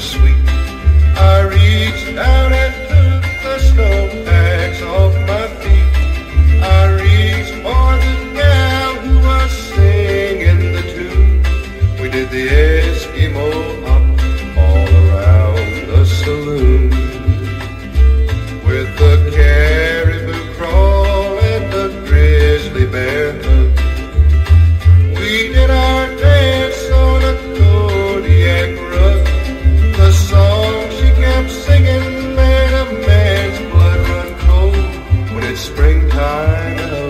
sweet. I reached out and took the snowpacks off my feet. I reached for the gal who was singing the tune. We did the Eskimo. springtime.